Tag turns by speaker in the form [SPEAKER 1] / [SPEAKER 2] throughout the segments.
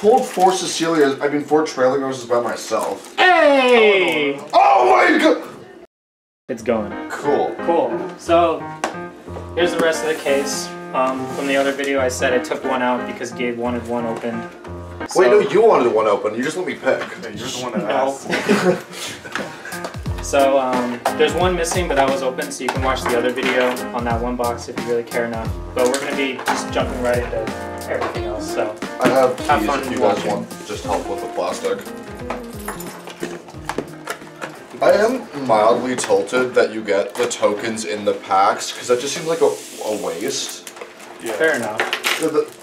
[SPEAKER 1] pulled four Cecilias, I mean four trailing roses by myself.
[SPEAKER 2] Hey!
[SPEAKER 1] Oh my god!
[SPEAKER 2] It's going.
[SPEAKER 1] Cool.
[SPEAKER 2] Cool. So here's the rest of the case. Um, from the other video, I said I took one out because Gabe wanted one open. So,
[SPEAKER 1] Wait, no, you wanted one open. You just let me pick.
[SPEAKER 3] You're the one that asked.
[SPEAKER 2] So um, there's one missing, but that was open, so you can watch the other video on that one box if you really care enough. But we're gonna be just jumping right into everything else. So
[SPEAKER 1] I have keys
[SPEAKER 2] Have fun
[SPEAKER 1] if you guys
[SPEAKER 2] watching.
[SPEAKER 1] want just help with the plastic. I am mildly tilted that you get the tokens in the packs because that just seems like a, a waste.
[SPEAKER 3] Yeah.
[SPEAKER 2] fair enough.
[SPEAKER 1] The- the-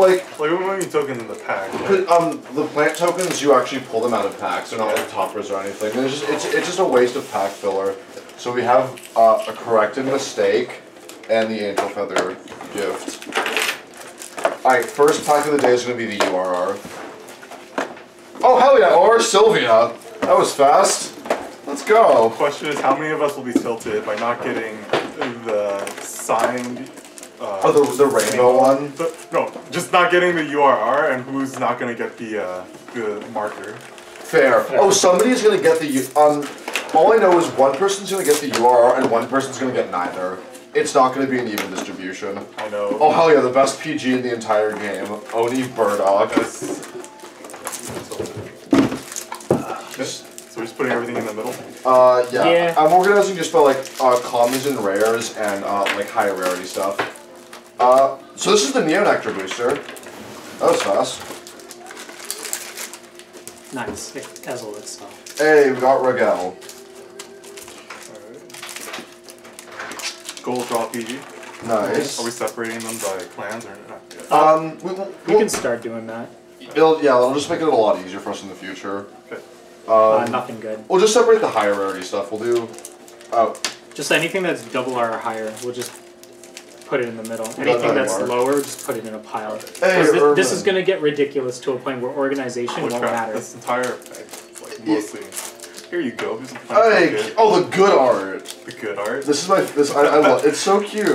[SPEAKER 1] like,
[SPEAKER 3] Like when you token in the pack.
[SPEAKER 1] But, um, the plant tokens, you actually pull them out of packs. They're not like toppers or anything. It's just, it's, it's just a waste of pack filler. So we have uh, a corrected mistake and the angel feather gift. Alright, first pack of the day is going to be the URR. Oh, hell yeah, or Sylvia. That was fast. Let's go.
[SPEAKER 3] Question is, how many of us will be tilted by not getting the signed? Uh,
[SPEAKER 1] Oh, the, the rainbow one?
[SPEAKER 3] the- no, just not getting the URR, and who's not gonna get the uh, the marker?
[SPEAKER 1] Fair. Oh, somebody's going to get the. U- Um, all I know is one person's going to get the URR and one person's going to get neither. It's not going to be an even distribution.
[SPEAKER 3] I know.
[SPEAKER 1] Oh hell yeah, the best PG in the entire game. Oni Burdock.
[SPEAKER 3] That's-
[SPEAKER 1] Just,
[SPEAKER 3] so we're just putting everything in the middle.
[SPEAKER 1] uh, yeah.
[SPEAKER 2] Yeah.
[SPEAKER 1] I'm organizing just by like uh, commons and rares and uh, like higher rarity stuff. Uh, so this is the Neo Nectar booster. That was fast.
[SPEAKER 2] Nice. Ezel itself.
[SPEAKER 1] Hey, we got Ragel.
[SPEAKER 3] Gold draw PG.
[SPEAKER 1] Nice.
[SPEAKER 3] Are we separating them by clans or not? yet?
[SPEAKER 1] Um, we, we'll,
[SPEAKER 2] We can start doing that.
[SPEAKER 1] it'll, yeah, it'll just make it a lot easier for us in the future.
[SPEAKER 3] Okay.
[SPEAKER 2] Uh,
[SPEAKER 1] Um,
[SPEAKER 2] nothing good.
[SPEAKER 1] we'll just separate the higher rarity stuff. We'll do. Oh,
[SPEAKER 2] Just anything that's double R or higher, we'll just put it in the middle.
[SPEAKER 1] that
[SPEAKER 2] Anything that's
[SPEAKER 1] mark.
[SPEAKER 2] lower, just put it in a pile.
[SPEAKER 1] Hey,
[SPEAKER 2] this, this is gonna get ridiculous to a point where organization
[SPEAKER 3] Which
[SPEAKER 2] won't
[SPEAKER 3] crap?
[SPEAKER 2] matter.
[SPEAKER 3] This entire pack like mostly. Here you go. Here's some
[SPEAKER 1] hey, oh the good art.
[SPEAKER 3] the good art.
[SPEAKER 1] This is my this I, I love. It's so cute.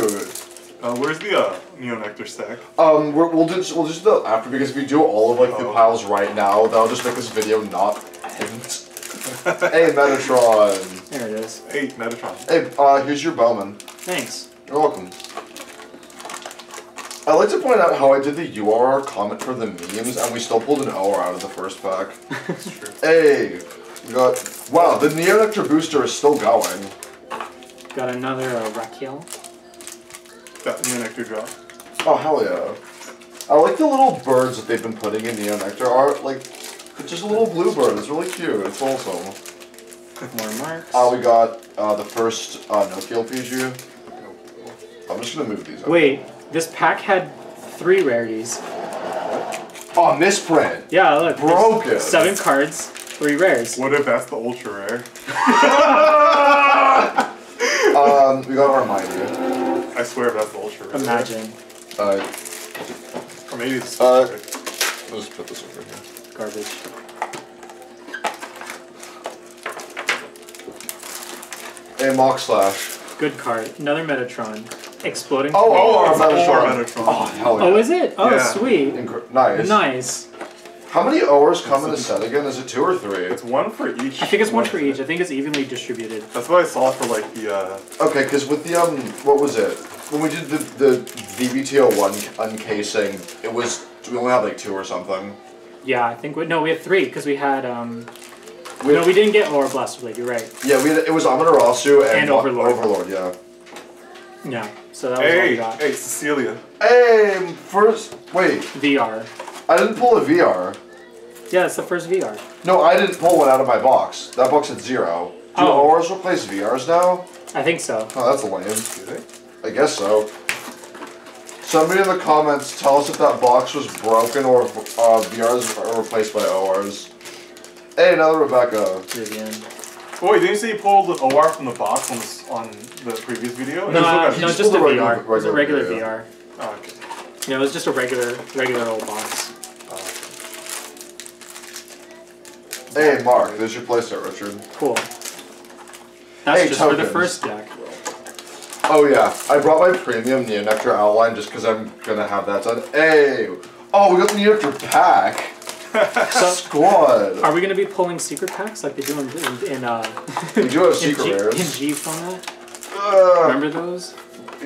[SPEAKER 3] Uh, where's the uh, Neo Nectar stack?
[SPEAKER 1] Um, we're, we'll do we'll just do that after because if we do all of like the
[SPEAKER 3] Oh.
[SPEAKER 1] piles right now, that'll just make this video not end. hey Metatron.
[SPEAKER 2] There it is.
[SPEAKER 3] Eight Metatron.
[SPEAKER 1] Hey, uh, here's your Bowman.
[SPEAKER 2] Thanks.
[SPEAKER 1] You're welcome. I'd like to point out how I did the URR comment for the memes, and we still pulled an OR out of the first pack.
[SPEAKER 3] That's true.
[SPEAKER 1] Hey, we got wow. The Neo Nectar booster is still going.
[SPEAKER 2] Got another uh, Raquel.
[SPEAKER 3] That Neo Nectar draw.
[SPEAKER 1] Oh hell yeah! I like the little birds that they've been putting in Neo Nectar art. Like, it's just a little blue bird. It's really cute. It's awesome.
[SPEAKER 2] More marks.
[SPEAKER 1] Uh, we got uh, the first uh, Nokia LPG. I'm just gonna move these. Up.
[SPEAKER 2] Wait, this pack had three rarities.
[SPEAKER 1] Oh, misprint.
[SPEAKER 2] Yeah, look. there's
[SPEAKER 1] Broken.
[SPEAKER 2] Seven cards, three rares.
[SPEAKER 3] What if that's the ultra rare?
[SPEAKER 1] Um, we got Armani.
[SPEAKER 3] I swear if that's the ultra rare.
[SPEAKER 2] Imagine.
[SPEAKER 1] Uh,
[SPEAKER 3] Or maybe it's.
[SPEAKER 1] Uh, let's put this over here.
[SPEAKER 2] Garbage.
[SPEAKER 1] A Mock Slash.
[SPEAKER 2] Good card. Another Metatron. Exploding.
[SPEAKER 1] Oh, oh, our Metatron.
[SPEAKER 3] Metatron.
[SPEAKER 1] Oh, hell yeah.
[SPEAKER 2] Oh, is it? Oh,
[SPEAKER 3] Yeah.
[SPEAKER 2] sweet.
[SPEAKER 1] Incre- nice.
[SPEAKER 2] Nice.
[SPEAKER 1] How many O's come in the set again? Is it two or three?
[SPEAKER 3] It's one for each.
[SPEAKER 2] I think it's one for each. I think it's evenly distributed.
[SPEAKER 3] That's what I saw for like the. uh...
[SPEAKER 1] Okay, because with the um, what was it? When we did the the VBTO one uncasing, it was we only had like two or something.
[SPEAKER 2] Yeah, I think we no, we had three because we had um.
[SPEAKER 1] We
[SPEAKER 2] no, we didn't get Aura Blast Blade. You're right.
[SPEAKER 1] yeah, we had, it was Amaterasu and,
[SPEAKER 2] And Overlord.
[SPEAKER 1] Overlord, yeah.
[SPEAKER 2] Yeah. So that was all we
[SPEAKER 3] Hey,
[SPEAKER 2] got.
[SPEAKER 3] hey, Cecilia.
[SPEAKER 1] Hey, first wait,
[SPEAKER 2] VR.
[SPEAKER 1] I didn't pull a VR.
[SPEAKER 2] Yeah, it's the first VR.
[SPEAKER 1] No, I didn't pull one out of my box. That box had zero. Do
[SPEAKER 2] Oh.
[SPEAKER 1] ORs replace VRs now?
[SPEAKER 2] I think so.
[SPEAKER 1] Oh, that's lame.
[SPEAKER 3] Do they?
[SPEAKER 1] I guess so. Somebody in the comments tell us if that box was broken or if uh, VRs are replaced by ORs. Hey, another Rebecca.
[SPEAKER 2] Vivian.
[SPEAKER 3] Oh wait, didn't you say you pulled the OR from the box on, this, on the previous video?
[SPEAKER 2] No,
[SPEAKER 3] You
[SPEAKER 2] uh,
[SPEAKER 3] got-
[SPEAKER 2] no,
[SPEAKER 1] just
[SPEAKER 2] just a
[SPEAKER 1] pulled regular-
[SPEAKER 2] VR. It was a
[SPEAKER 1] regular
[SPEAKER 2] regular
[SPEAKER 1] VR.
[SPEAKER 2] VR.
[SPEAKER 3] Oh, okay.
[SPEAKER 2] Yeah, it was just a regular, regular old box.
[SPEAKER 1] Hey, Mark, there's your playset, Richard.
[SPEAKER 2] Cool. That's
[SPEAKER 1] Hey,
[SPEAKER 2] just for the first deck.
[SPEAKER 1] Oh yeah, I brought my premium Neo Nectar outline just because I'm gonna have that done. Hey, Oh, we got the Neoctor pack.
[SPEAKER 2] So,
[SPEAKER 1] Squad.
[SPEAKER 2] are we gonna be pulling secret packs like they do in, in, in uh
[SPEAKER 1] We do have
[SPEAKER 2] in
[SPEAKER 1] secret
[SPEAKER 2] G, in. G format?
[SPEAKER 1] Uh,
[SPEAKER 2] Remember those?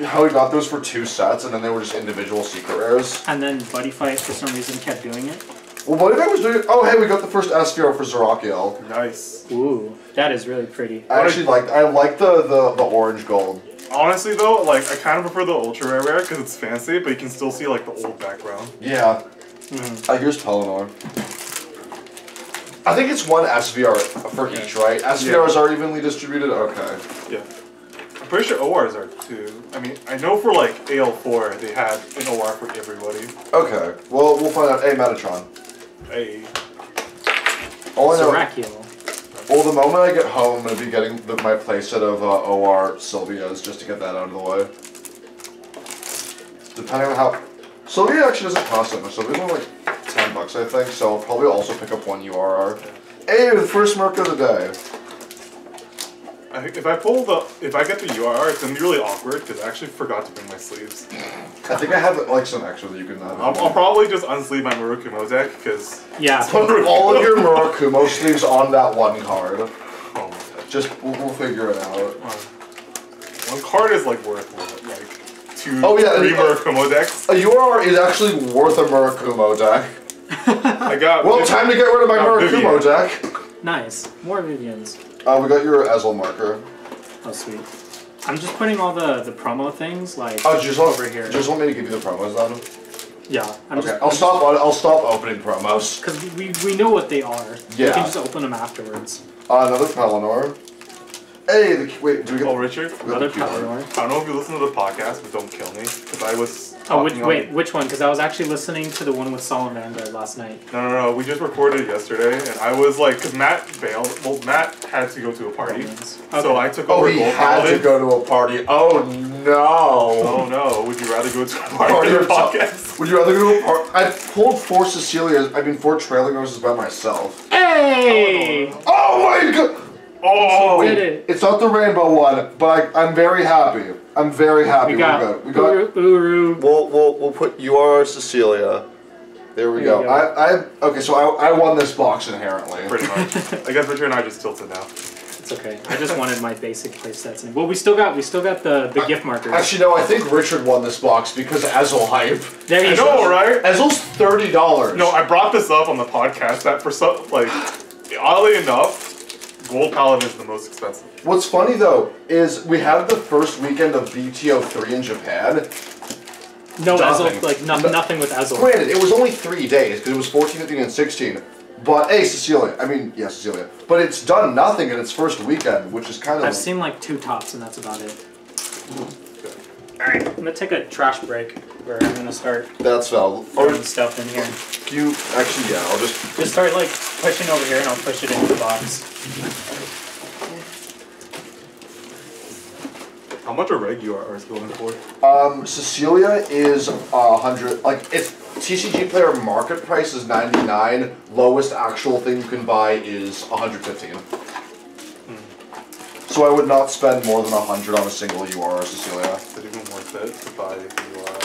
[SPEAKER 1] how we got those for two sets, and then they were just individual secret rares.
[SPEAKER 2] And then Buddy Fight for some reason kept doing it.
[SPEAKER 1] Well, what if I was doing? Oh, hey, we got the first SVR for Zerakiel.
[SPEAKER 3] Nice.
[SPEAKER 2] Ooh, that is really pretty.
[SPEAKER 1] I actually like. I like the the the orange gold.
[SPEAKER 3] Honestly though, like I kind of prefer the ultra rare rare because it's fancy, but you can still see like the old background.
[SPEAKER 1] Yeah.
[SPEAKER 2] Mhm.
[SPEAKER 1] Uh, here's Pelennor. I think it's one SVR for
[SPEAKER 2] Yeah.
[SPEAKER 1] each, right? SVRs are evenly distributed. Okay.
[SPEAKER 3] Yeah. I'm pretty sure ORs are too. I mean, I know for like AL4 they had an OR for everybody.
[SPEAKER 1] Okay. Well, we'll find out. Hey, Metatron.
[SPEAKER 3] Hey.
[SPEAKER 1] All I know. Well, the moment I get home, I'm gonna be getting the, my playset of uh, OR Sylvia's just to get that out of the way. Depending on how. Sylvia actually doesn't cost that much. Sylvia's only like 10 bucks, I think, so I'll probably also pick up one URR. Hey, the first merc of the day.
[SPEAKER 3] I if I pull the, if I get the URR, it's gonna be really awkward because I actually forgot to bring my sleeves.
[SPEAKER 1] I think I have like some extra that you can have.
[SPEAKER 3] I'll, I'll probably just unsleeve my Murakumo deck because,
[SPEAKER 2] Yeah.
[SPEAKER 1] Put all of your Murakumo sleeves on that one card.
[SPEAKER 3] oh my god.
[SPEAKER 1] Just, we'll, we'll figure it out.
[SPEAKER 3] One card is like worth what, like two,
[SPEAKER 1] Oh, yeah,
[SPEAKER 3] three
[SPEAKER 1] and, uh,
[SPEAKER 3] Murakumo decks.
[SPEAKER 1] A URR is actually worth a Murakumo deck.
[SPEAKER 3] I got.
[SPEAKER 1] Well, time to get rid of my
[SPEAKER 3] Got
[SPEAKER 1] Murakumo
[SPEAKER 3] Vivian.
[SPEAKER 1] deck.
[SPEAKER 2] Nice. More Vivians.
[SPEAKER 1] Uh, we got your Ezel marker.
[SPEAKER 2] Oh sweet. I'm just putting all the the promo things like
[SPEAKER 1] Oh, do you just want,
[SPEAKER 2] over here.
[SPEAKER 1] just want me to give you the promos then?
[SPEAKER 2] yeah. I'm
[SPEAKER 1] Okay,
[SPEAKER 2] just
[SPEAKER 1] I'll stop. I'll stop opening promos.
[SPEAKER 2] because we, we know what they are.
[SPEAKER 1] Yeah.
[SPEAKER 2] We can just open them afterwards.
[SPEAKER 1] Uh, another Pelennor. Hey, the, wait, do we get?
[SPEAKER 3] Oh, Richard.
[SPEAKER 1] we
[SPEAKER 2] Another
[SPEAKER 1] the keyboard.
[SPEAKER 2] Pelennor.
[SPEAKER 3] I don't know if you listen to the podcast, but don't kill me because I was.
[SPEAKER 2] Oh, which,
[SPEAKER 3] talking on-
[SPEAKER 2] wait, which one? Because I was actually listening to the one with Solomon Vanguard last night.
[SPEAKER 3] No, no, no. We just recorded it yesterday, and I was like, because Matt bailed. Well, Matt had to go to a party, oh,
[SPEAKER 2] Romans.
[SPEAKER 3] so I took over.
[SPEAKER 1] Oh,
[SPEAKER 3] over
[SPEAKER 1] he
[SPEAKER 3] Gold
[SPEAKER 1] had to go to a party. Oh no!
[SPEAKER 3] Oh no! Would you rather go to a party
[SPEAKER 1] Party
[SPEAKER 3] or a
[SPEAKER 1] or so-
[SPEAKER 3] podcast?
[SPEAKER 1] Would you rather go to a party? I pulled four Cecilias. I mean, four trailing roses by myself.
[SPEAKER 2] Hey!
[SPEAKER 1] Oh my god!
[SPEAKER 3] Oh,
[SPEAKER 2] We did it.
[SPEAKER 1] It's not the rainbow one, but I, I'm very happy. I'm very happy.
[SPEAKER 2] We got,
[SPEAKER 1] We're good. We got.
[SPEAKER 2] Uru, Uru.
[SPEAKER 1] We'll we'll we'll put UR Cecilia. There we
[SPEAKER 2] There
[SPEAKER 1] go.
[SPEAKER 2] go.
[SPEAKER 1] I I okay. So I I won this box inherently.
[SPEAKER 3] pretty much. I guess Richard and I just tilted now.
[SPEAKER 2] It's okay. I just wanted my basic playsets. And well, we still got we still got the the
[SPEAKER 1] I-
[SPEAKER 2] gift markers.
[SPEAKER 1] Actually, no. I think Richard won this box because Ezel hype.
[SPEAKER 2] there you
[SPEAKER 3] I
[SPEAKER 2] go.
[SPEAKER 3] know, right?
[SPEAKER 1] Ezel's thirty dollars.
[SPEAKER 3] No, I brought this up on the podcast that for some like, oddly enough, Gold Paladin is the most expensive.
[SPEAKER 1] What's funny though is we have the first weekend of BTO three in Japan.
[SPEAKER 2] No
[SPEAKER 1] Nothing.
[SPEAKER 2] Ezel, like no,
[SPEAKER 1] No-
[SPEAKER 2] nothing with Ezel.
[SPEAKER 1] Granted, it was only three days because it was 14, 15, and 16. But hey, Cecilia. I mean, yeah, Cecilia. But it's done nothing in its first weekend, which is kind of.
[SPEAKER 2] I've seen like two tops, and that's about it. All right, I'm gonna take a trash break where I'm gonna start
[SPEAKER 1] That's valid. Or
[SPEAKER 2] throwing stuff in here.
[SPEAKER 1] you actually, yeah. I'll just.
[SPEAKER 2] Just start like pushing over here, and I'll push it into the box.
[SPEAKER 3] How much a reg URR is going for?
[SPEAKER 1] Um, Cecilia is a hundred. Like, it's TCG player market price is 99. Lowest actual thing you can buy is 115. So I would not spend more than a 100 on a single URR Cecilia.
[SPEAKER 3] Is it even worth it to buy URR?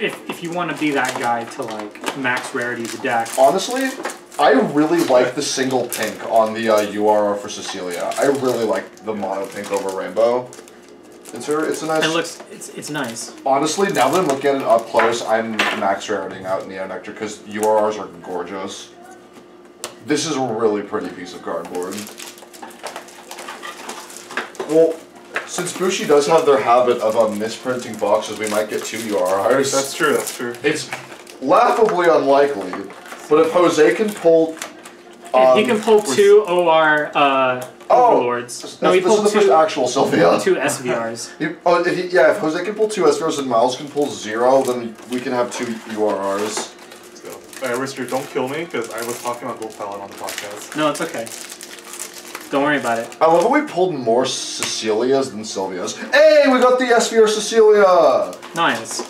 [SPEAKER 2] If if you want to be that guy to like max rarity the deck,
[SPEAKER 1] Honestly, I really like the single pink on the uh, URR for Cecilia. I really like the mono pink over rainbow. It's a, it's a nice.
[SPEAKER 2] it looks it's it's nice.
[SPEAKER 1] Honestly, now that I'm looking at it up close, I'm max raritying out Neo Nectar because URRs are gorgeous. This is a really pretty piece of cardboard. Well, since Bushi does have their habit of uh, misprinting boxes, we might get two URRs.
[SPEAKER 3] That's true. That's true.
[SPEAKER 1] It's laughably unlikely, but if Jose can pull.
[SPEAKER 2] If
[SPEAKER 1] Um,
[SPEAKER 2] he can pull two OR uh,
[SPEAKER 1] Oh,
[SPEAKER 2] overlords.
[SPEAKER 1] this,
[SPEAKER 2] No, he
[SPEAKER 1] this is
[SPEAKER 2] pulled
[SPEAKER 1] the first
[SPEAKER 2] two
[SPEAKER 1] actual Sylvia.
[SPEAKER 2] two SVRs.
[SPEAKER 1] He- oh, if he, yeah, if Jose can pull two SVRs and Miles can pull zero, then we can have two URRs.
[SPEAKER 3] Let's go. Alright, Richard, don't kill me because I was talking about Gold Paladin on the podcast.
[SPEAKER 2] No, it's okay. Don't worry about it.
[SPEAKER 1] I love how we pulled more Cecilias than Sylvias. Hey, we got the SVR Cecilia!
[SPEAKER 2] Nice.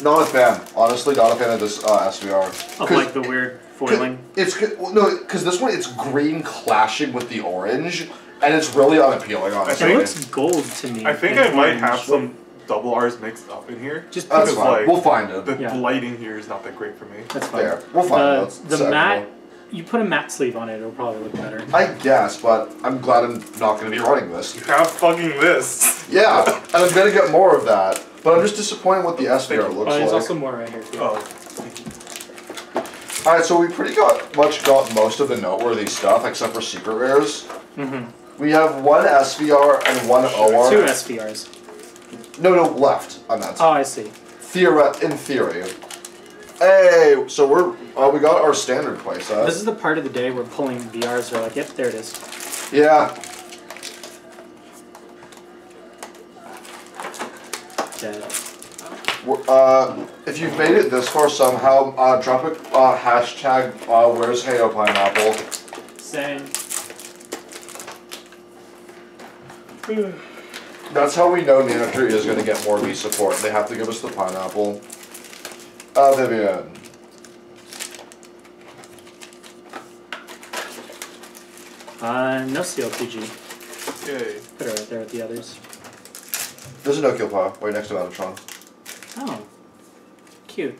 [SPEAKER 1] Not a fan. Honestly, not a fan of this uh, SVR.
[SPEAKER 2] Of
[SPEAKER 1] 'Cause-
[SPEAKER 2] like the weird foiling.
[SPEAKER 1] It's good- well, no, because this one it's green clashing with the orange, and it's really unappealing.
[SPEAKER 3] I
[SPEAKER 1] Honestly,
[SPEAKER 2] It
[SPEAKER 3] think-
[SPEAKER 2] looks gold to me.
[SPEAKER 3] I think
[SPEAKER 2] and
[SPEAKER 3] I might
[SPEAKER 2] orange.
[SPEAKER 3] have some double R's mixed up in here.
[SPEAKER 2] Just
[SPEAKER 1] That's
[SPEAKER 3] Because,
[SPEAKER 1] fine.
[SPEAKER 3] like,
[SPEAKER 1] we'll find it.
[SPEAKER 3] The
[SPEAKER 2] Yeah.
[SPEAKER 3] lighting here is not that great for me.
[SPEAKER 2] That's fine.
[SPEAKER 1] There. We'll find
[SPEAKER 2] the,
[SPEAKER 1] it. It's
[SPEAKER 2] the
[SPEAKER 1] acceptable.
[SPEAKER 2] matte. You put a matte sleeve on it, it'll probably look better.
[SPEAKER 1] I guess, but I'm glad I'm not going to be running this.
[SPEAKER 3] You have fucking this.
[SPEAKER 1] Yeah, and I'm going to get more of that. But I'm just disappointed what the SVR looks
[SPEAKER 2] Oh, there's
[SPEAKER 1] like.
[SPEAKER 2] also more right here too.
[SPEAKER 3] Oh,
[SPEAKER 1] Alright, so we pretty got much got most of the noteworthy stuff except for secret rares.
[SPEAKER 2] Mm-hmm.
[SPEAKER 1] We have one SVR and one OR.
[SPEAKER 2] Two SVRs.
[SPEAKER 1] No, no, left. I meant.
[SPEAKER 2] Oh, I see.
[SPEAKER 1] Theoret in theory. Hey, so we're uh, we got our standard playset.
[SPEAKER 2] This is the part of the day we're pulling VRs We're like, yep, there it is.
[SPEAKER 1] yeah.
[SPEAKER 2] Dead.
[SPEAKER 1] We're- Uh, if you've made it this far somehow, uh, drop a uh, hashtag. Uh, where's Heyo Pineapple?
[SPEAKER 2] Same.
[SPEAKER 1] That's how we know Manager is going to get more V support. They have to give us the pineapple. Uh, Vivian.
[SPEAKER 2] Uh, no CLPG.
[SPEAKER 3] yay.
[SPEAKER 2] Put it right there with the others.
[SPEAKER 1] There's a no kill pile right next to Metatron.
[SPEAKER 2] Oh. Cute.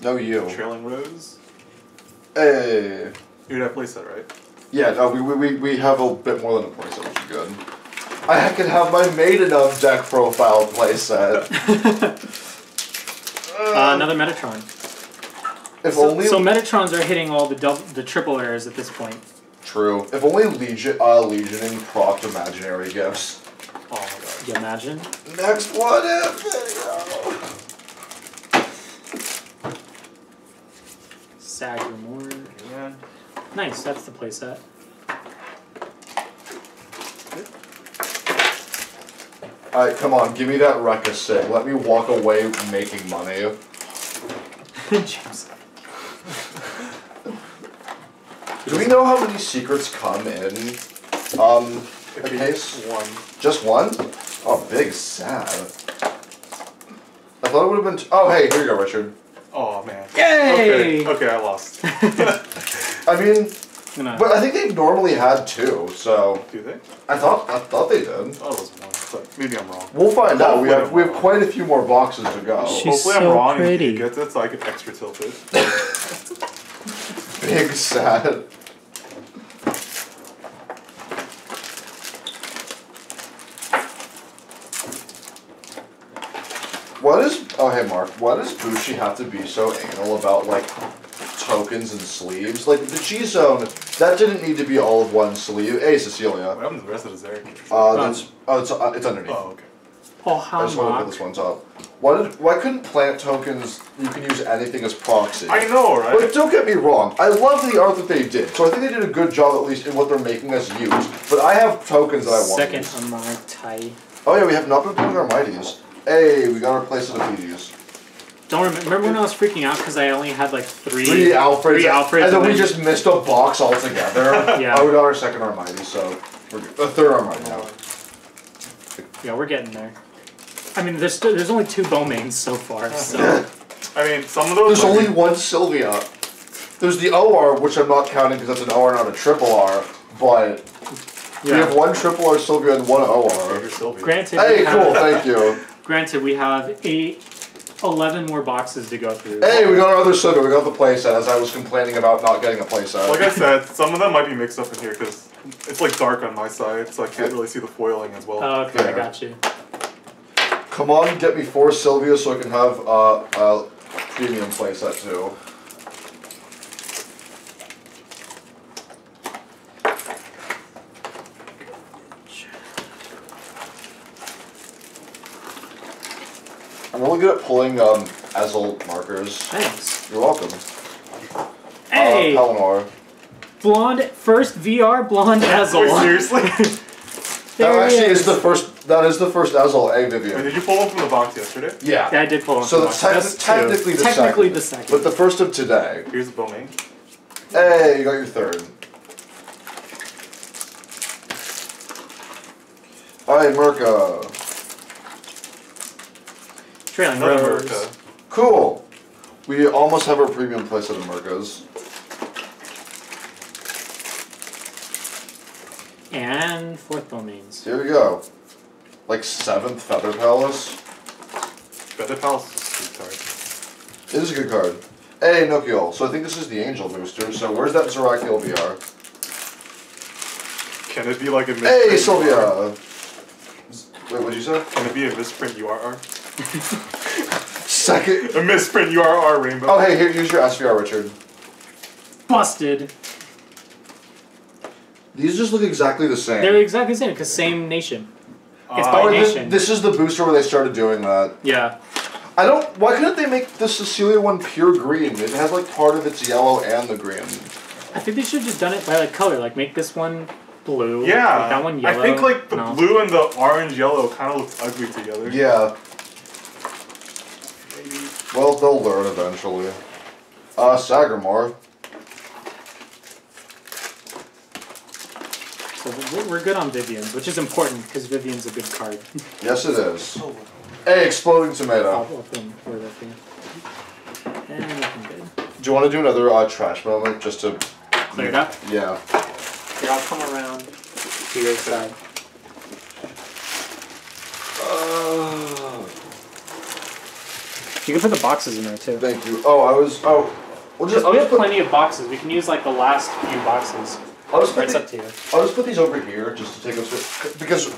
[SPEAKER 1] No you.
[SPEAKER 3] Trailing Rose.
[SPEAKER 1] Hey.
[SPEAKER 3] You're that playset, right?
[SPEAKER 1] Yeah, no, we, we, we, we have a bit more than a playset, which is good. I can have my maiden of deck profile playset.
[SPEAKER 2] Uh, another Metatron.
[SPEAKER 1] if
[SPEAKER 2] So,
[SPEAKER 1] only
[SPEAKER 2] so Metatrons are hitting all the double, the triple errors at this point.
[SPEAKER 1] true. If only Legion uh Legioning propped imaginary gifts.
[SPEAKER 3] Oh my god.
[SPEAKER 2] You imagine?
[SPEAKER 1] Next one if video.
[SPEAKER 2] Sagramore.
[SPEAKER 3] Man.
[SPEAKER 2] Nice, that's the playset.
[SPEAKER 1] Alright, come on, give me that Rekka Sig. Let me walk away making money.
[SPEAKER 2] James.
[SPEAKER 1] Do we know how many secrets come in um a case?
[SPEAKER 3] one.
[SPEAKER 1] Just one? Oh, big sad. I thought it would have been. T- oh, hey, here you go, Richard.
[SPEAKER 3] Oh man.
[SPEAKER 2] Yay!
[SPEAKER 3] Okay, okay, I lost.
[SPEAKER 1] I mean,
[SPEAKER 2] Gonna-
[SPEAKER 1] but I think they normally had two, so
[SPEAKER 3] Do they?
[SPEAKER 1] I thought I thought they did.
[SPEAKER 3] I thought it was one, but maybe I'm wrong.
[SPEAKER 1] We'll find out. We have we have quite a few more boxes to go.
[SPEAKER 2] She's
[SPEAKER 3] Hopefully
[SPEAKER 2] so
[SPEAKER 3] I'm wrong
[SPEAKER 2] pretty.
[SPEAKER 3] and he gets it so I can extra tilt it.
[SPEAKER 1] Big sad. What is oh hey Mark, why does Bushi have to be so anal about like tokens and sleeves? Like the G zone, that didn't need to be all of one sleeve. Hey Cecilia.
[SPEAKER 3] What happened to the rest of the Zarek?
[SPEAKER 1] Uh that's oh it's uh, it's underneath.
[SPEAKER 3] oh, okay.
[SPEAKER 2] Oh,
[SPEAKER 1] I just want to put this one top. Why did why couldn't plant tokens you can use anything as proxy?
[SPEAKER 3] I know, right?
[SPEAKER 1] But don't get me wrong, I love the art that they did. So I think they did a good job at least in what they're making us use. But I have tokens that I want. to
[SPEAKER 2] Second
[SPEAKER 1] use.
[SPEAKER 2] on my tie.
[SPEAKER 1] Oh yeah, we have not been playing our mighties. Hey, we got our place of the Fijis.
[SPEAKER 2] Don't remember, remember when I was freaking out because I only had like three.
[SPEAKER 1] Three Alfreds.
[SPEAKER 2] Three Alfreds.
[SPEAKER 1] And then we
[SPEAKER 2] then-
[SPEAKER 1] just missed a box altogether.
[SPEAKER 2] Yeah.
[SPEAKER 1] Oh, we got our second Armighty, so we're good. A third Armighty now.
[SPEAKER 2] Yeah, we're getting there. I mean, there's there's only two Bowmains so far, so
[SPEAKER 3] I mean, some of those.
[SPEAKER 1] There's
[SPEAKER 3] might
[SPEAKER 1] only one Sylvia. There's the OR, which I'm not counting because that's an OR, not a triple R. But we have one triple R Sylvia and one OR.
[SPEAKER 3] Here's Sylvia.
[SPEAKER 2] Granted,
[SPEAKER 1] Hey, cool,
[SPEAKER 2] have,
[SPEAKER 1] thank you.
[SPEAKER 2] granted, we have eight, 11 more boxes to go through.
[SPEAKER 1] Hey, we got our other Sylvia. We got the playset, as I was complaining about not getting a playset.
[SPEAKER 3] Like I said, some of them might be mixed up in here because it's like dark on my side, so I can't really see the foiling as well.
[SPEAKER 2] Oh, okay, I
[SPEAKER 1] Yeah.
[SPEAKER 2] got you.
[SPEAKER 1] Come on, get me four Sylvia so I can have uh, a premium playset too. I'm really good at pulling um, Ezel markers.
[SPEAKER 2] Thanks.
[SPEAKER 1] You're welcome.
[SPEAKER 2] Hey,
[SPEAKER 1] Uh, Pelennor.
[SPEAKER 2] Blonde first VR blonde
[SPEAKER 3] Wait,
[SPEAKER 2] Ezel.
[SPEAKER 3] seriously?
[SPEAKER 1] That
[SPEAKER 2] he
[SPEAKER 1] actually is
[SPEAKER 2] is.
[SPEAKER 1] the first. That is the first Ezel,
[SPEAKER 3] Wait,
[SPEAKER 1] Vivian?
[SPEAKER 3] did you pull one from the box yesterday?
[SPEAKER 1] Yeah.
[SPEAKER 2] Yeah, I did pull him.
[SPEAKER 1] So
[SPEAKER 2] from
[SPEAKER 1] that's
[SPEAKER 2] one.
[SPEAKER 1] techni-
[SPEAKER 2] That's two.
[SPEAKER 1] technically the
[SPEAKER 2] technically
[SPEAKER 1] second.
[SPEAKER 2] the second.
[SPEAKER 1] But the first of today.
[SPEAKER 3] Here's the Bowmain.
[SPEAKER 1] Hey, you got your third. Alright, Merca.
[SPEAKER 2] Trailing
[SPEAKER 3] Another
[SPEAKER 2] Rose.
[SPEAKER 1] Cool. We almost have our premium playset of Mercas.
[SPEAKER 2] And fourth Bowmains.
[SPEAKER 1] Here we go. Like seventh Feather Palace.
[SPEAKER 3] Feather Palace is a sweet card.
[SPEAKER 1] It is a good card. Hey, Nokiel. So I think this is the Angel booster. So where's that Zerakiel VR?
[SPEAKER 3] Can it be like a
[SPEAKER 1] Hey,
[SPEAKER 3] misprint URR?
[SPEAKER 1] Sylvia. Wait, what'd you say?
[SPEAKER 3] Can it be a misprint URR?
[SPEAKER 1] Second.
[SPEAKER 3] A misprint URR rainbow.
[SPEAKER 1] Oh, hey, here, use your SVR, Richard.
[SPEAKER 2] Busted.
[SPEAKER 1] These just look exactly the same.
[SPEAKER 2] They're exactly the same because same nation. It's
[SPEAKER 3] Ah,
[SPEAKER 2] by
[SPEAKER 1] oh,
[SPEAKER 2] nation.
[SPEAKER 1] then this is the booster where they started doing that.
[SPEAKER 2] Yeah.
[SPEAKER 1] I don't. Why couldn't they make the Cecilia one pure green? It has like part of its yellow and the green.
[SPEAKER 2] I think they should have just done it by like color. Like make this one blue.
[SPEAKER 3] Yeah.
[SPEAKER 2] Make that one yellow.
[SPEAKER 3] I think like the
[SPEAKER 2] No.
[SPEAKER 3] blue and the orange yellow kind of looks ugly together.
[SPEAKER 1] Yeah.
[SPEAKER 3] Maybe.
[SPEAKER 1] Well, they'll learn eventually. Uh, Sagramore.
[SPEAKER 2] So we're, good on Vivian's, which is important because Vivian's a good card.
[SPEAKER 1] Yes, it is. Hey, exploding tomato.
[SPEAKER 2] I'll open for that thing. And looking good.
[SPEAKER 1] Do you want to do another uh, trash moment just to?
[SPEAKER 2] Clear it up.
[SPEAKER 1] Yeah.
[SPEAKER 2] Here, I'll come around to your side.
[SPEAKER 1] Uh,
[SPEAKER 2] You can put the boxes in there too.
[SPEAKER 1] thank you. Oh, I was. Oh, we'll just.
[SPEAKER 2] Just, we have plenty of boxes. We can use like the last few boxes.
[SPEAKER 1] I'll just put.
[SPEAKER 2] it's
[SPEAKER 1] The,
[SPEAKER 2] up to you.
[SPEAKER 1] I'll just put these over here just to take us through because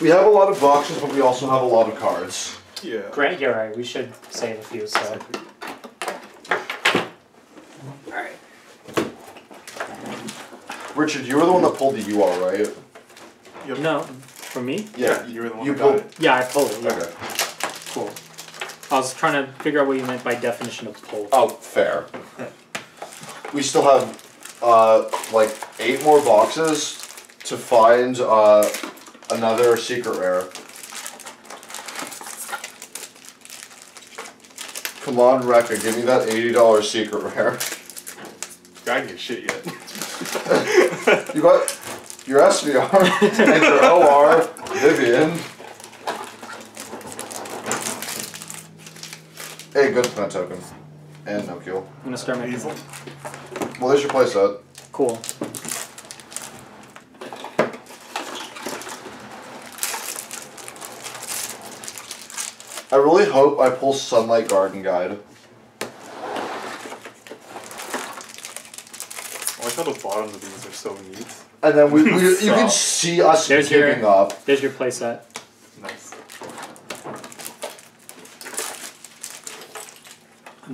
[SPEAKER 1] we have a lot of boxes, but we also have a lot of cards.
[SPEAKER 3] Yeah.
[SPEAKER 2] Grant, you're right. We should save a few. So. Alright.
[SPEAKER 1] Richard, you were the one that pulled the UR, right?
[SPEAKER 3] Yep.
[SPEAKER 2] No, for me?
[SPEAKER 3] Yeah, you were the one
[SPEAKER 1] You
[SPEAKER 3] who
[SPEAKER 1] pulled.
[SPEAKER 3] it.
[SPEAKER 2] Yeah, I pulled it. Yeah.
[SPEAKER 1] Okay.
[SPEAKER 2] Cool. I was trying to figure out what you meant by definition of pull.
[SPEAKER 1] Oh, fair. We still have uh, like eight more boxes to find uh, another secret rare. Come on, Rekka, give me that eighty dollars secret rare.
[SPEAKER 3] I didn't get shit yet.
[SPEAKER 1] You got your SVR and your OR, Vivian. Hey, good plant token. And no kill.
[SPEAKER 2] I'm gonna start making.
[SPEAKER 3] Ezel.
[SPEAKER 1] Well, there's your playset.
[SPEAKER 2] Cool.
[SPEAKER 1] I really hope I pull Sunlight Garden Guide.
[SPEAKER 3] I like how the bottoms of these are so neat.
[SPEAKER 1] And then we, we you can see us
[SPEAKER 2] There's
[SPEAKER 1] giving
[SPEAKER 2] your-
[SPEAKER 1] up.
[SPEAKER 2] There's your playset.
[SPEAKER 3] Nice.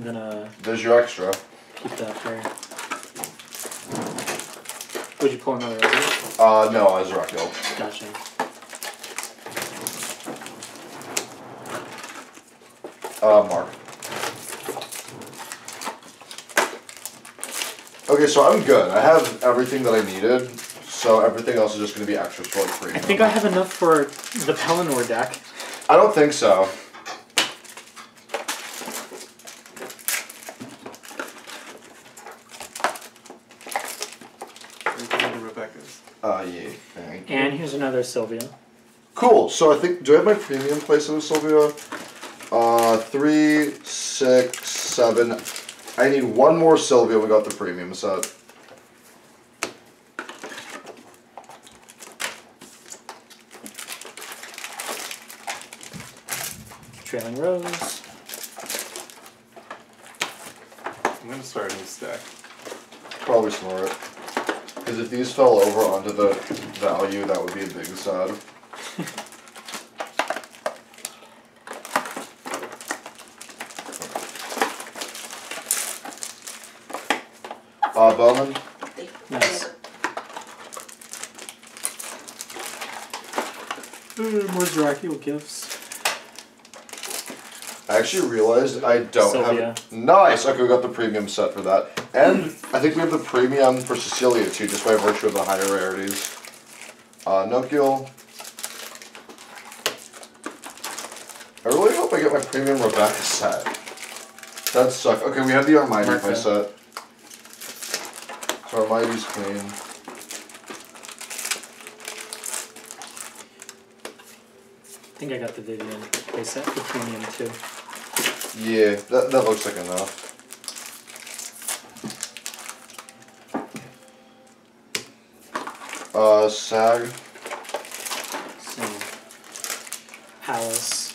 [SPEAKER 2] I'm gonna
[SPEAKER 1] There's your extra.
[SPEAKER 2] keep that there. Would you pull another resident?
[SPEAKER 1] Uh, no, Azrakil.
[SPEAKER 2] Gotcha.
[SPEAKER 1] Uh, Mark. Okay, so I'm good. I have everything that I needed. So everything else is just gonna be extras for free.
[SPEAKER 2] I think I have enough for the Pelennor deck.
[SPEAKER 1] I don't think so.
[SPEAKER 3] Where's the other Rebecca's?
[SPEAKER 1] Uh, yeah. Thank you.
[SPEAKER 2] And here's another Sylvia.
[SPEAKER 1] Cool. So I think do I have my premium place in Sylvia? Uh, three, six, seven. I need one more Sylvia. We got the premium set.
[SPEAKER 2] Trailing Rose.
[SPEAKER 3] I'm gonna start a new stack.
[SPEAKER 1] Probably smart. Because if these fell over onto the value, that would be a big sad. Uh, Bowman,
[SPEAKER 2] Nice. Uh, more Dracula gifts.
[SPEAKER 1] I actually realized I don't
[SPEAKER 2] Sylvia.
[SPEAKER 1] have. Nice! Okay, we got the premium set for that. And I think we have the premium for Cecilia too, just by virtue of the higher rarities. Uh, Nokiel. I really hope I get my premium Rebecca set. That suck. Okay, we have the Armani play set. So Armani's clean.
[SPEAKER 2] I think I got the Vivian playset for premium too.
[SPEAKER 1] Yeah, that, that looks like enough. Uh, sag.
[SPEAKER 2] So, palace.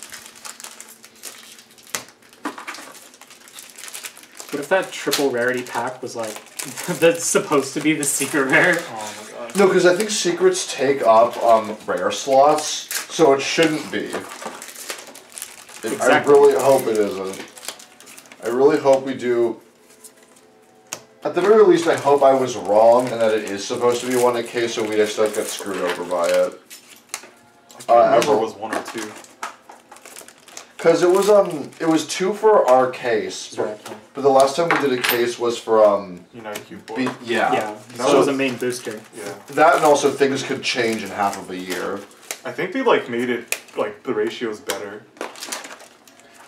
[SPEAKER 2] What if that triple rarity pack was like, that's supposed to be the secret rare?
[SPEAKER 3] Oh my god.
[SPEAKER 1] No, because I think secrets take up um, rare slots, so it shouldn't be. It- I really hope it isn't. I really hope we do. At the very least, I hope I was wrong and that it is supposed to be one a case, so we just don't get screwed over by it.
[SPEAKER 3] I can't
[SPEAKER 1] Uh,
[SPEAKER 3] remember it was one or two.
[SPEAKER 1] Cause it was um, it was two for our case, but,
[SPEAKER 2] I
[SPEAKER 1] but the last time we did a case was for um,
[SPEAKER 3] United Cube Board.
[SPEAKER 1] B- yeah,
[SPEAKER 2] Yeah,
[SPEAKER 3] That
[SPEAKER 2] so was
[SPEAKER 3] was-
[SPEAKER 2] a main booster.
[SPEAKER 3] yeah.
[SPEAKER 1] that and also things could change in half of a year.
[SPEAKER 3] I think they like made it like the ratios better.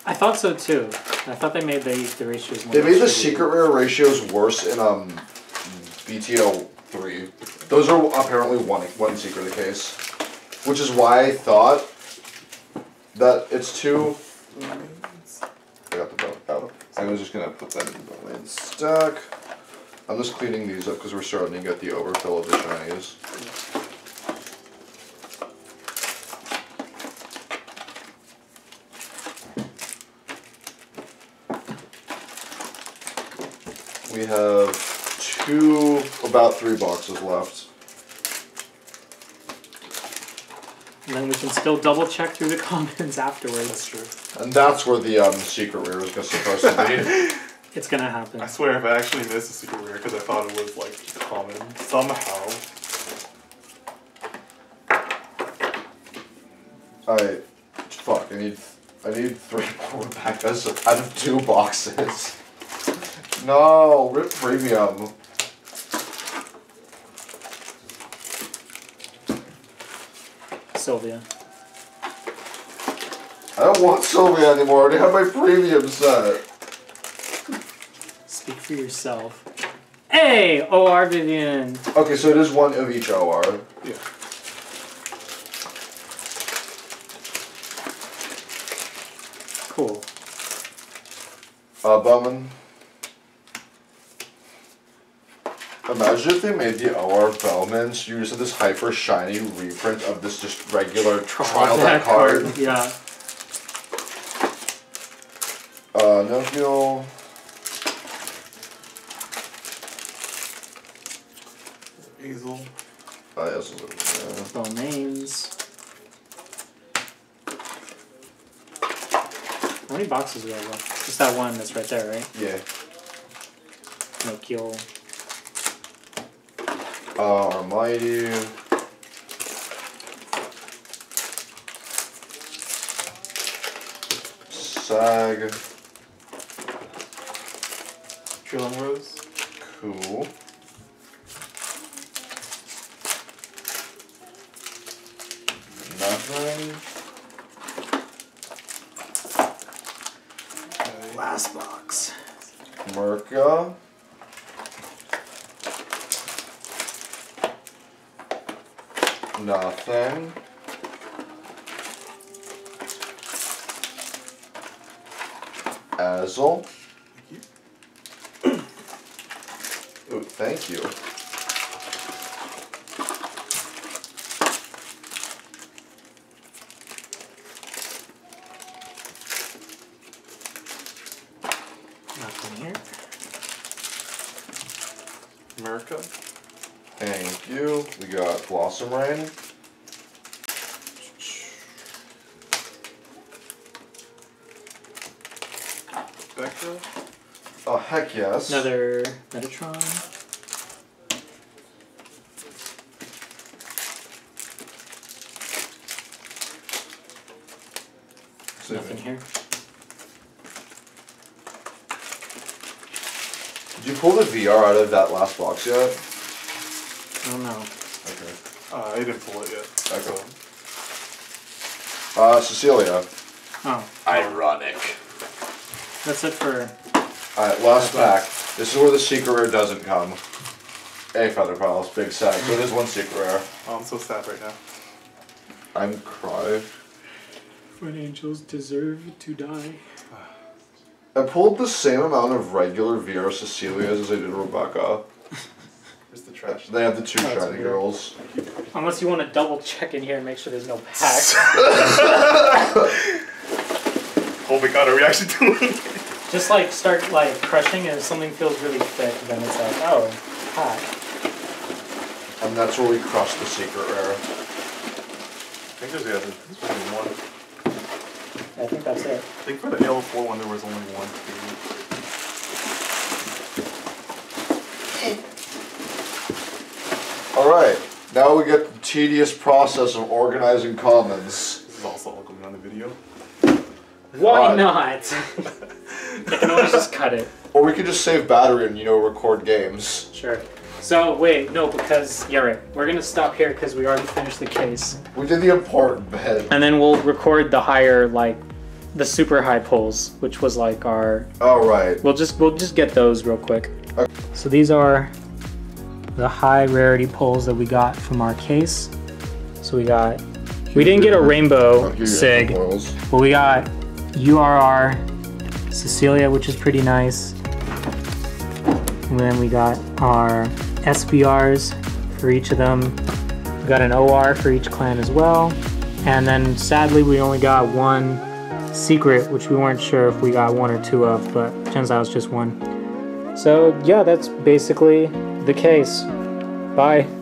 [SPEAKER 2] I thought so too. I thought they made the the ratios more.
[SPEAKER 1] They made the secret rare ratios worse in um BTO three. Those are apparently one one secret case, which is why I thought that it's too. I got the belt out. I was just gonna put that in the main stack. I'm just cleaning these up because we're starting to get the overfill of the shinies. We have two, about three boxes left.
[SPEAKER 2] And then we can still double check through the comments afterwards.
[SPEAKER 3] That's true.
[SPEAKER 1] And that's where the um, secret rare is supposed to be.
[SPEAKER 2] It's gonna happen.
[SPEAKER 3] I swear if I actually missed a secret rare because I thought it was like common somehow.
[SPEAKER 1] I fuck, I need, I need three more packs out of two boxes. No, rip premium.
[SPEAKER 2] Sylvia.
[SPEAKER 1] I don't want Sylvia anymore, I already have my premium set.
[SPEAKER 2] Speak for yourself. Hey, OR Vivian.
[SPEAKER 1] Okay, so it is one of each OR.
[SPEAKER 3] Yeah.
[SPEAKER 2] Cool.
[SPEAKER 1] Uh, Bowman. Imagine if they made the OR Bowman, so you this hyper shiny reprint of this just regular trial deck card.
[SPEAKER 2] Yeah.
[SPEAKER 1] Uh, no heal.
[SPEAKER 3] Hazel.
[SPEAKER 1] Uh, yes, yeah.
[SPEAKER 2] Spell names. How many boxes do I have left? Just that one that's right there, right?
[SPEAKER 1] yeah.
[SPEAKER 2] No kill.
[SPEAKER 1] Uh, Almighty. Sag.
[SPEAKER 3] Trailing Rose.
[SPEAKER 1] Cool. Nothing.
[SPEAKER 3] Okay.
[SPEAKER 2] Last box.
[SPEAKER 1] Merca. Nothing. Ezel. Ooh, thank you.
[SPEAKER 2] Nothing here.
[SPEAKER 3] America.
[SPEAKER 1] Thank you. We got Blossom Rain.
[SPEAKER 3] Spectra.
[SPEAKER 1] Oh, heck yes.
[SPEAKER 2] Another Metatron. Nothing here.
[SPEAKER 1] Did you pull the VR out of that last box yet?
[SPEAKER 2] I don't know.
[SPEAKER 1] Okay.
[SPEAKER 3] Uh, I didn't pull it yet.
[SPEAKER 1] Okay.
[SPEAKER 3] So.
[SPEAKER 1] Uh, Cecilia.
[SPEAKER 2] Oh,
[SPEAKER 1] Ironic.
[SPEAKER 2] that's it for.
[SPEAKER 1] Alright, last pack. This is where the secret rare doesn't come. A feather piles, big sack. So it is one secret rare.
[SPEAKER 3] Oh, I'm so sad right now.
[SPEAKER 1] I'm crying.
[SPEAKER 2] When angels deserve to die.
[SPEAKER 1] I pulled the same amount of regular VR Cecilias as I did Rebecca.
[SPEAKER 3] Where's the trash?
[SPEAKER 1] They have the two
[SPEAKER 2] That's
[SPEAKER 1] shiny
[SPEAKER 2] weird.
[SPEAKER 1] girls.
[SPEAKER 2] Unless you want to double check in here and make sure there's no packs.
[SPEAKER 3] Oh my god, are we actually doing it?
[SPEAKER 2] Just like start like crushing, and if something feels really thick, then it's like, oh, hot.
[SPEAKER 1] And that's where we crush the secret rare.
[SPEAKER 3] I think there's the other. There's only one.
[SPEAKER 2] I think that's it.
[SPEAKER 3] I think for the L4 one there was only one.
[SPEAKER 1] Alright, now we get the tedious process of organizing commons.
[SPEAKER 3] This is also all going on the video.
[SPEAKER 2] Why
[SPEAKER 1] Why?
[SPEAKER 2] not? I can always just cut it.
[SPEAKER 1] Or we could just save battery and, you know, record games.
[SPEAKER 2] Sure. So wait, no, because you're right. We're gonna stop here because we already finished the case,
[SPEAKER 1] We did the important bit.
[SPEAKER 2] and then we'll record the higher, like, the super high pulls, which was like our.
[SPEAKER 1] Alright.
[SPEAKER 2] We'll just we'll just get those real quick.
[SPEAKER 1] Okay.
[SPEAKER 2] So these are the high rarity pulls that we got from our case. So we got. We didn't get a rainbow sig, but we got URR Cecilia, which is pretty nice. And then we got our SBRs for each of them. We got an OR for each clan as well. And then sadly, we only got one secret, which we weren't sure if we got one or two of, but turns out it's just one. So, yeah, that's basically the case. Bye.